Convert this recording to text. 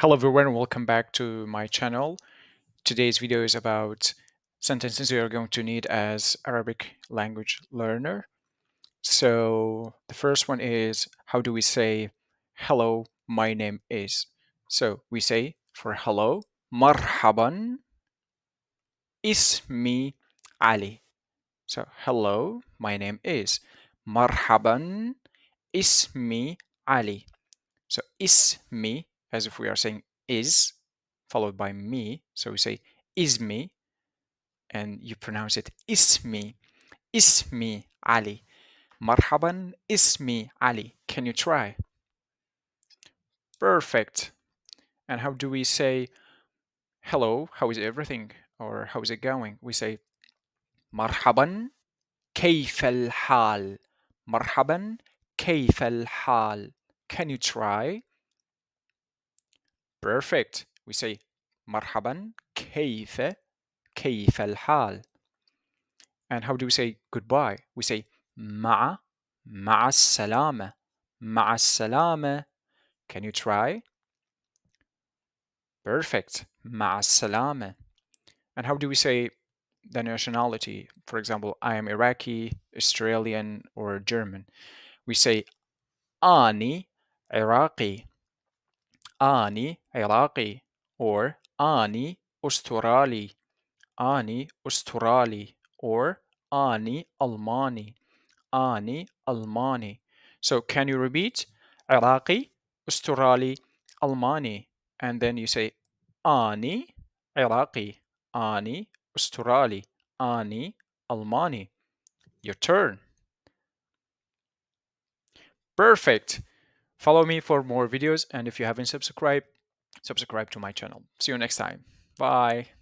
Hello everyone, welcome back to my channel. Today's video is about sentences you are going to need as Arabic language learner. So the first one is how do we say hello, my name is. So we say for hello, marhaban, ismi Ali. So hello, my name is. Marhaban, ismi Ali. So ismi as if we are saying is followed by me. So we say ismi and you pronounce it ismi. Ismi Ali. Marhaban ismi Ali. Can you try? Perfect. And how do we say hello, how is everything? Or how is it going? We say مرحبا كيف الحال مرحبا كيف الحال Can you try? Perfect. We say مرحبا كيف كيف الحال And how do we say goodbye? We say مع مع السلامة مع السلامة Can you try? Perfect. مع السلامة And how do we say the nationality? For example, I am Iraqi, Australian, or German. We say أني عراقي Ani Iraqi or Ani Australi, Ani Australi or Ani Almani, Ani Almani. So can you repeat Iraqi, Australi, Almani, and then you say Ani Iraqi, Ani Australi, Ani Almani. Your turn. Perfect. Follow me for more videos and if you haven't subscribed, subscribe to my channel. See you next time. Bye.